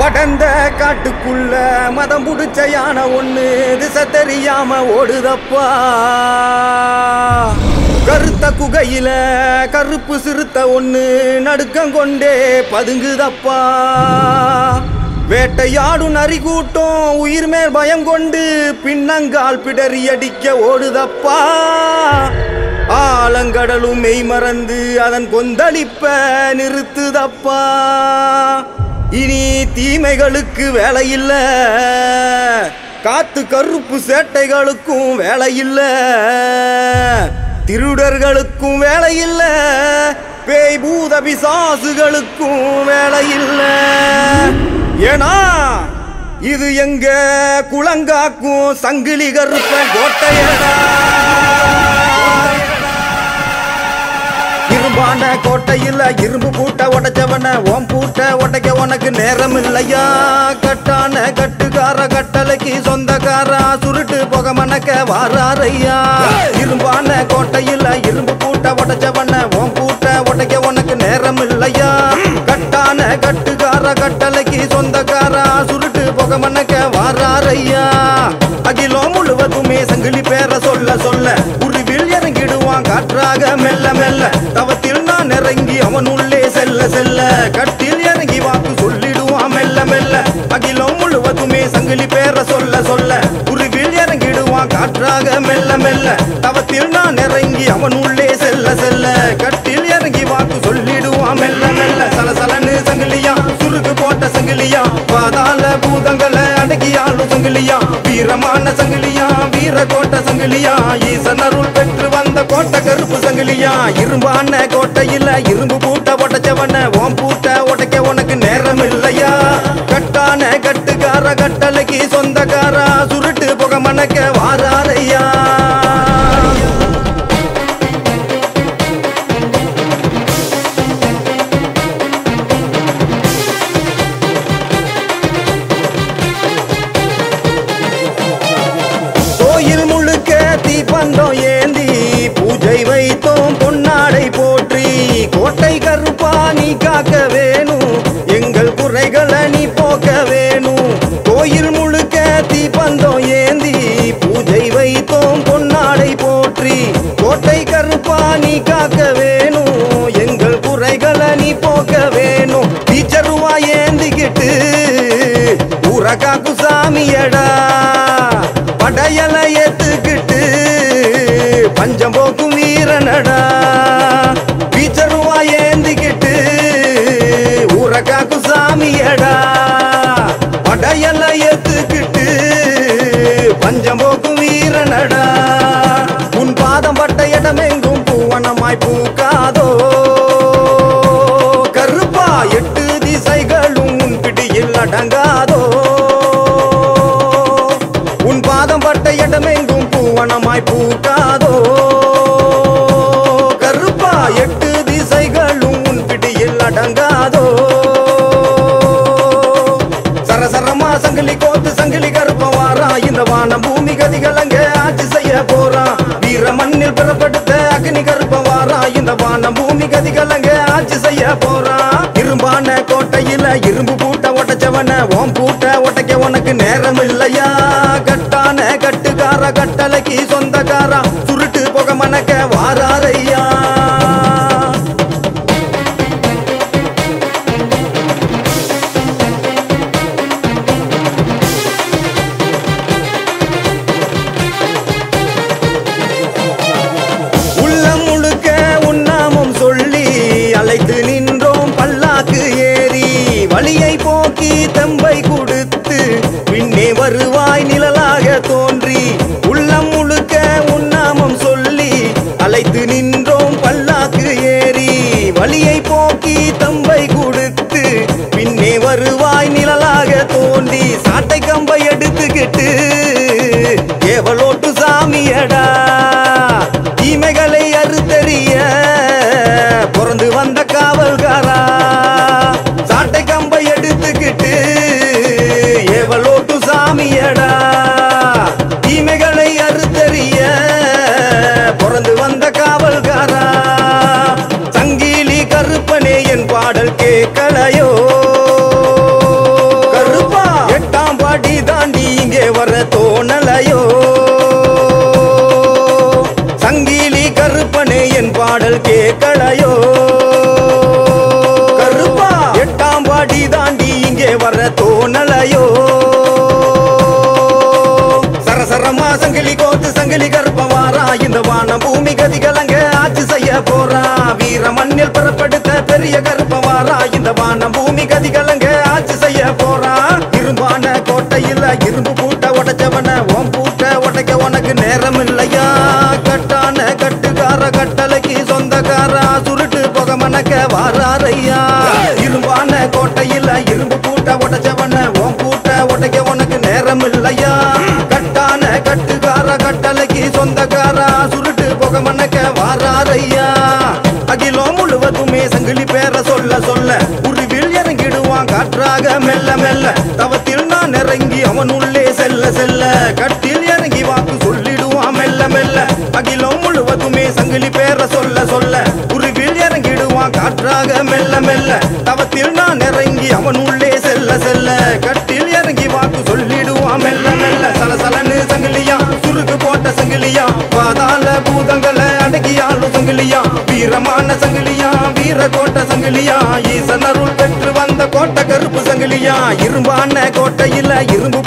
படந்த காட்டுக்குள்ள மதம் பிடிச்ச யானை ஒண்ணு திசை தெரியாம ஓடுதப்பா. கருத்த குகையில கருப்பு சிறுத்த ஒண்ணு நடுக்கம் கொண்டே பதுங்குதப்பா. வேட்டையாடும் நரி கூட்டம் உயிர் மேல் பயம் கொண்டு பின்னங்கால் பிடறி அடிக்க ஓடுதப்பா. ஆலங்கடலும் மெய் மறந்து அதன் கொந்தளிப்ப நிறுத்துதப்பா. இனி தீமைகளுக்கு வேலை இல்ல காத்து கருப்பு சேட்டைகளுக்கும் வேலை இல்ல திருடர்களுக்கும் வேலை இல்ல பேய் பூத பிசாசுகளுக்கும் வேலை இல்ல ஏனா இது எங்க குளங்காக்கும் சங்கிலி கருப்ப கோட்டையடா இரும்பான கோட்டையில் இரும்பு பூட்ட உடைச்சவன ஓம் பூட்ட உடைக்க உனக்கு நேரம் இல்லையா கட்டான கட்டுக்கார கட்டளைக்கு சொந்தக்காரா? சுருட்டு புக மணக்க வாராரையா? இரும்பான கோட்டையில் இரும்பு பூட்ட உடைச்சவன ஓம் பூட்ட உடைக்க உனக்கு நேரம் இல்லையா கட்டான கட்டுக்கார கட்டளைக்கு சொந்தக்காரா? சுருட்டு புக மணக்க வாராரையா? அகிலம் முழுவதுமே சங்கிலி பேர சொல்ல சொல்ல உருவில் இறங்கிடுவான் காற்றாக மெல்ல மெல்ல தவத்தி அவன் உள்ளே செல்ல செல்ல. கட்டில் இறங்கி வாக்கு சொல்லிடுவான் மெல்ல மெல்ல. அகிலம் முழுவதுமே சங்கிலி பேர சொல்ல சொல்ல. உருவில் இறங்கிடுவான் காற்றாக மெல்ல மெல்ல. தவத்தில் நான் இறங்கி அவன் உள்ளே சங்கிலியா வீரமான சங்கிலியா வீர கோட்டை சங்கிலியா ஈசன் அருள் பெற்று வந்த கோட்டை கருப்பு சங்கிலியா. இரும்பான கோட்டையில இரும்பு பூட்ட உடைச்சவன ஓம் பூட்ட உடைக்க உனக்கு நேரம் இல்லையா கட்டான கட்டுக்கார கட்டளைக்கு சொந்தக்காரா சுருட்டு புக வாரா ஏத்துக்கிட்டு பஞ்சம் போக்கும் வீரனடா. உன் பாதம் பட்ட இடமெங்கும் பூவனமாய் பூக்காதோ. கருப்பா எட்டு திசைகளும் உன் பிடியில் அடங்காதோ. உன் பாதம் பட்ட இடமெங்கும் பூவனமாய் பூக்கா வீர மண்ணில் பிறப்படுத்த அக்னி கருப்ப வாரா. இந்த வான பூமி கதி கலங்க ஆட்சி செய்ய போறான் இரும்பான கோட்டையில இரும்பு பூட்ட உடைச்சவன ஓம் பூட்ட உடைக்க உனக்கு நேரம் இல்லையா கட்டான கட்டுக்கார கட்டளைக்கு சொந்த ஏவலோட்டு பெரிய கருப்பவாரா? இந்த வானம் பூமி கதிகலங்க ஆட்சி செய்ய போறா. இரும்பான கோட்டையில இரும்பு பூட்ட உடைச்சவன ஓம் பூட்ட உடைக்க உனக்கு நேரம் இல்லையா கட்டான கட்டுக்கார கட்டளைக்கு சொந்தக்காரா? சுருட்டு புக மணக்க வாராரையா? இரும்பான கோட்டையில இரும்பு பூட்ட உடைச்சவன ஓம் பூட்ட உடைக்க உனக்கு நேரம் இல்லையா கட்டான கட்டுக்கார கட்டளைக்கு சொந்தக்காரா? சுருட்டு புக மணக்க வாராரையா? பேர சொல்ல சொல்ல உருவில் இறங்கிடுவான் காற்றாக மெல்ல மெல்ல. தவத்தில் நான் இறங்கி அவன் உள்ளே செல்ல செல்ல. கட்டில் இறங்கி வாக்கு சொல்லிடுவான் மெல்ல மெல்ல. அகிலம் முழுவதுமே சங்கிலி பேர சொல்ல சொல்ல. உருவில் இறங்கிடுவான் காற்றாக மெல்ல மெல்ல. தவத்தில் நான் இறங்கி அவன் உள்ளே செல்ல செல்ல. கட்டி சங்கிலியா இரும்பான கோட்டையில இரும்பு